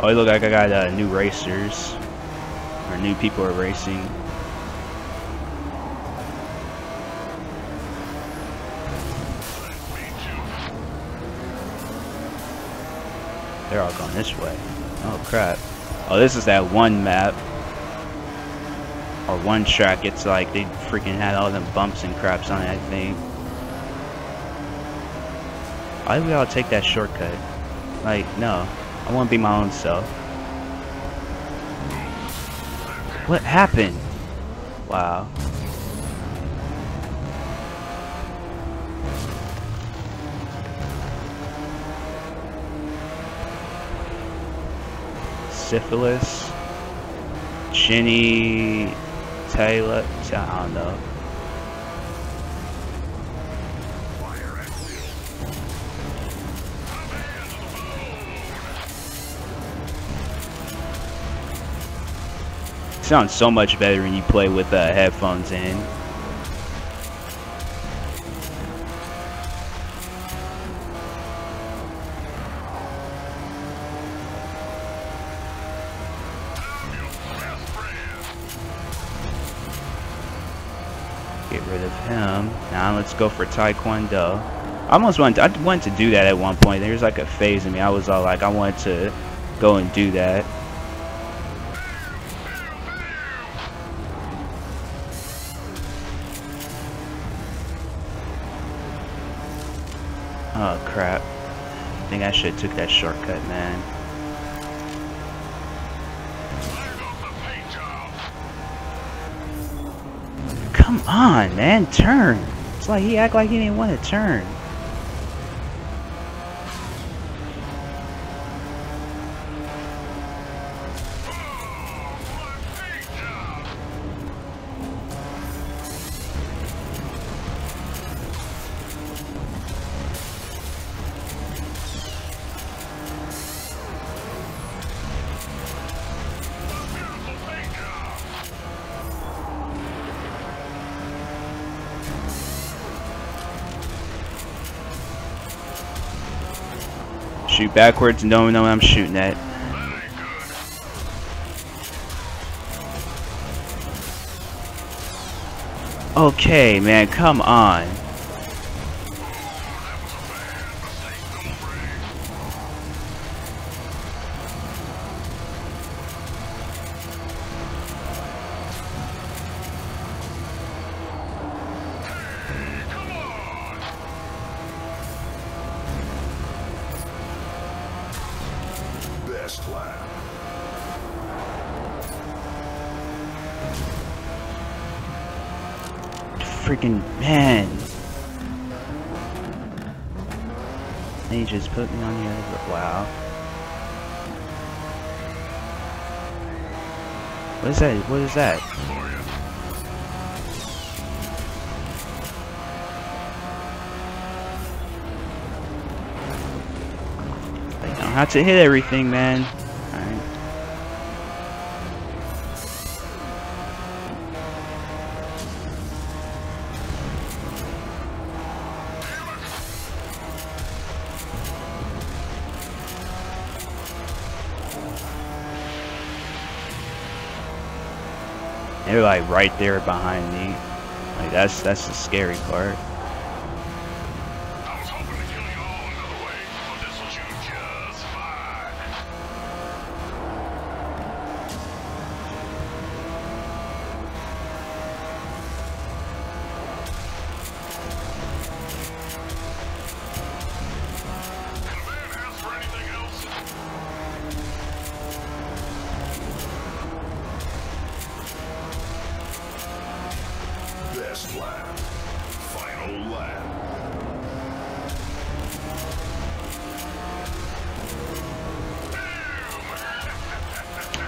Oh, look like I got uh, new racers. Or new people are racing. They're all going this way. Oh crap. Oh, this is that one map. Or one track. It's like they freaking had all them bumps and craps on it, I think. Why do we all take that shortcut? Like, no. I want to be my own self. What happened? Wow. Syphilis. Jenny Taylor. I don't know. Sounds so much better when you play with uh, headphones in. Get rid of him. Now let's go for Taekwondo. I almost wanted to, I wanted to do that at one point. There was like a phase in me. I was all like, I wanted to go and do that. Oh crap. I think I should have took that shortcut, man. Come on, man, turn. It's like he act like he didn't want to turn. Shoot backwards, no know I'm shooting at. Okay, man, come on. Best lap. Freaking man. They just put me on the other. Wow. What is that? What is that? How to hit everything, man. They're like right there behind me. Like that's that's the scary part.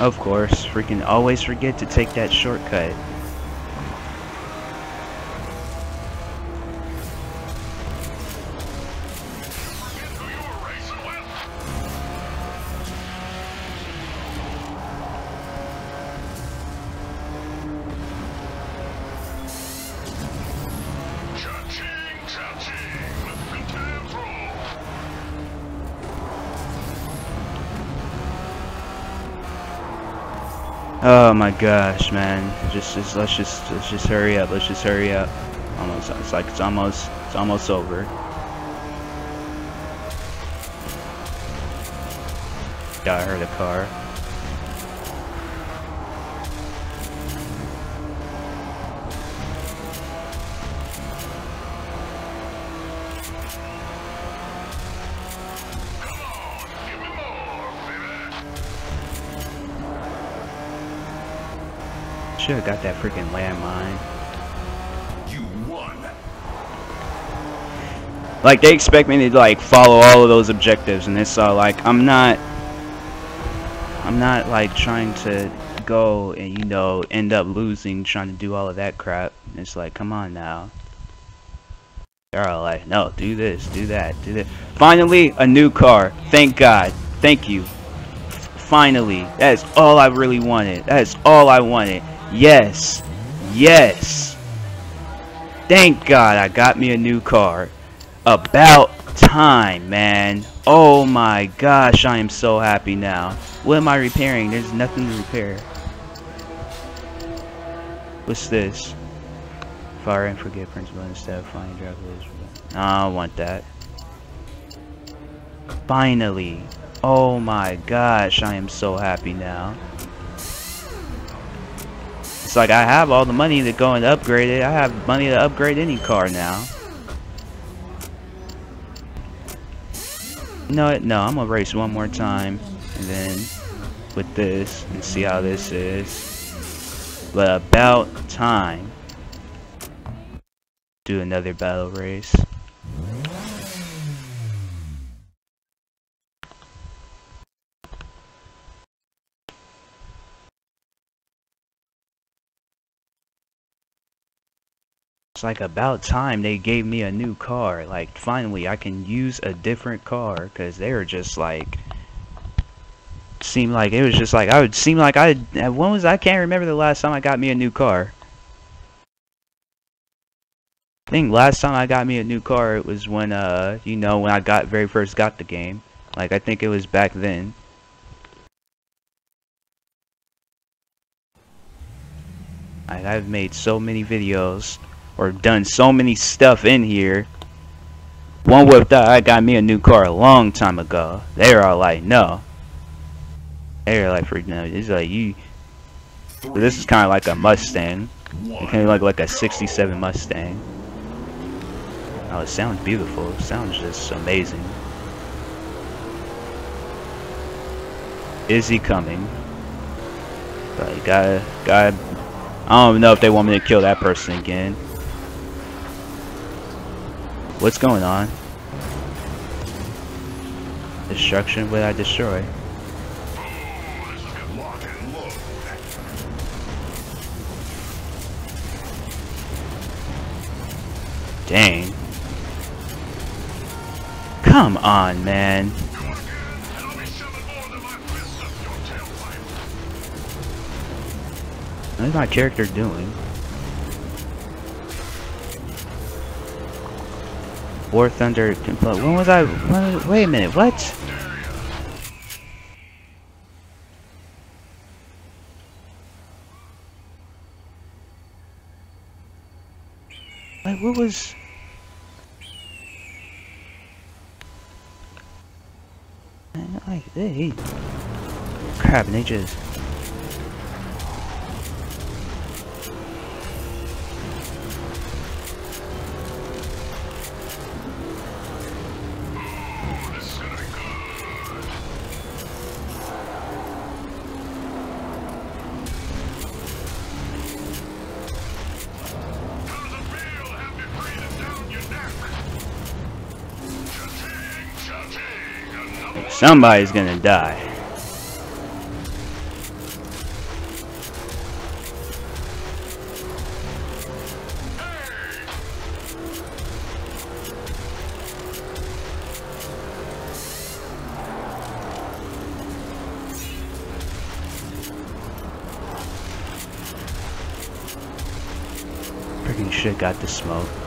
Of course, freaking always forget to take that shortcut. Oh my gosh, man. Just, just let's just let's just hurry up. Let's just hurry up. Almost it's like it's almost it's almost over. Got hurt a car. Should have got that freaking landmine. You won. Like they expect me to like follow all of those objectives, and it's all like I'm not. I'm not like trying to go and you know end up losing trying to do all of that crap. It's like come on now. They're all like, no, do this, do that, do this. Finally, a new car. Thank God. Thank you. Finally, that is all I really wanted. That is all I wanted. Yes, yes. Thank God I got me a new car. About time, man. Oh my gosh, I am so happy now. What am I repairing? There's nothing to repair. What's this? Fire and forget principle instead of flying drive No, I don't want that. Finally. Oh my gosh, I am so happy now. It's like I have all the money to go and upgrade it. I have money to upgrade any car now. What? No, I'm gonna race one more time, and then with this, and see how this is. But about time. Do another battle race. Like about time they gave me a new car. Like finally I can use a different car because they were just like seemed like it was just like I would seem like I when was I can't remember the last time I got me a new car. I think last time I got me a new car it was when uh you know when I got very first got the game. Like I think it was back then. I've made so many videos or done so many stuff in here. One whipped out, I got me a new car a long time ago. They were all like, no. They were like, for no, it's like you. This is kind of like a Mustang. It kind of look like a '67 Mustang. Oh, it sounds beautiful. It sounds just amazing. Is he coming? But gotta, gotta. I don't know if they want me to kill that person again. What's going on? Destruction? What did I destroy? Is. Dang. Come on, man. Tailpipe. What's my character doing? War Thunder. Compl- When was I? When, wait a minute. What? Wait, what was? Man, Like. Crap. Somebody's gonna die. Freaking shit got the smoke.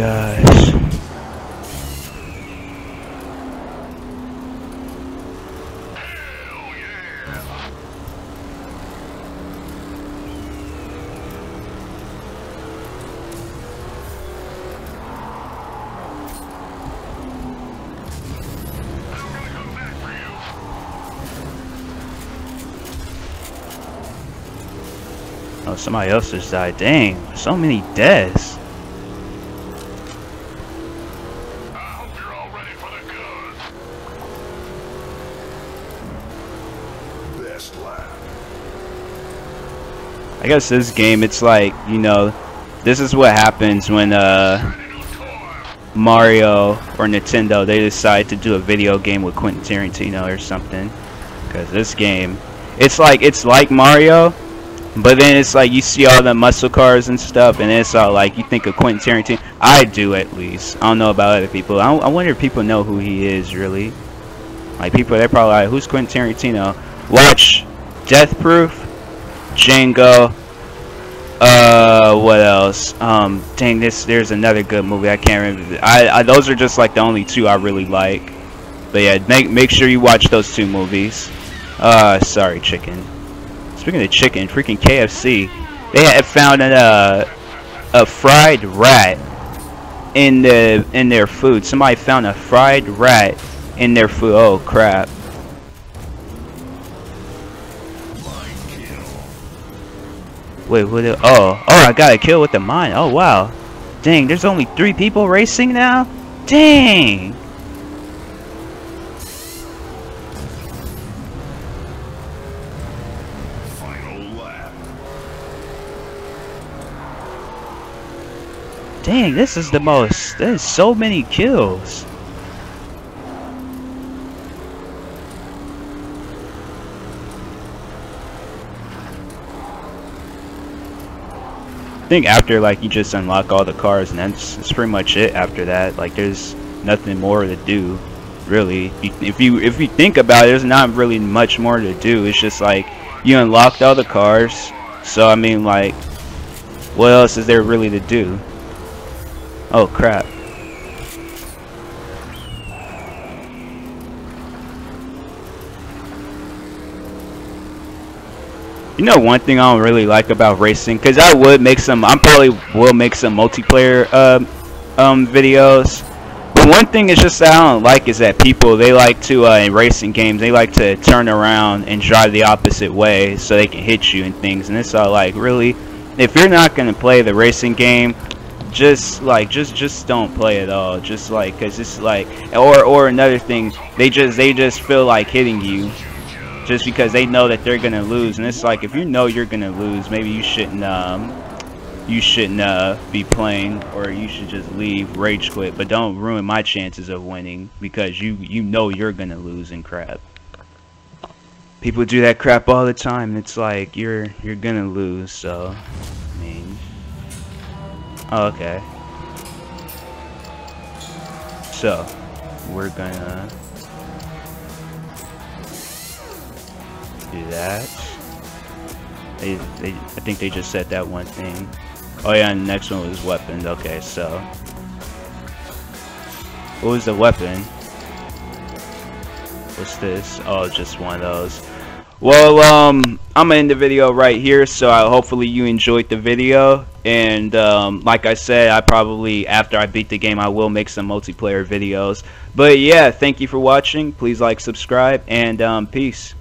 Oh, somebody else just died. Dang, so many deaths. I guess this game, it's like, you know, this is what happens when uh. Mario or Nintendo, they decide to do a video game with Quentin Tarantino or something. Because this game, it's like, it's like Mario, but then it's like you see all the muscle cars and stuff, and it's all like, you think of Quentin Tarantino. I do at least. I don't know about other people. I, I wonder if people know who he is, really. Like, people, they're probably like, who's Quentin Tarantino? Watch Death Proof, Django, uh, what else? Um, dang, this there's another good movie I can't remember. I, I those are just like the only two I really like. But yeah, make make sure you watch those two movies. Uh, sorry, chicken. Speaking of chicken, freaking KFC, they had found a uh, a fried rat in the in their food. Somebody found a fried rat in their food. Oh crap! Wait, what? The, oh, oh, I got a kill with the mine. Oh wow, dang! There's only three people racing now. Dang! Dang! This is the most. There's so many kills. I think after like you just unlock all the cars and that's, that's pretty much it after that. Like there's nothing more to do really. If you, if you if you think about it there's not really much more to do. It's just like you unlocked all the cars. So I mean like what else is there really to do? Oh crap You know one thing I don't really like about racing, because I would make some, I probably will make some multiplayer um, um, videos. But one thing is just that I don't like is that people, they like to, uh, in racing games, they like to turn around and drive the opposite way so they can hit you and things. And it's all like, really? If you're not going to play the racing game, just like just just don't play at all just like because it's like or or another thing they just they just feel like hitting you just because they know that they're gonna lose. And it's like if you know you're gonna lose maybe you shouldn't um you shouldn't uh be playing or you should just leave rage quit. But don't ruin my chances of winning because you you know you're gonna lose and crap. People do that crap all the time. It's like you're you're gonna lose so i mean oh, okay. So we're gonna do that. They, they, I think they just said that one thing. Oh yeah, and the next one was weapons. Okay, so what was the weapon? What's this? Oh, just one of those. Well, um, I'm gonna end the video right here. So I, hopefully you enjoyed the video. And um, like I said, I probably after I beat the game, I will make some multiplayer videos. But yeah, thank you for watching. Please like, subscribe, and um, peace.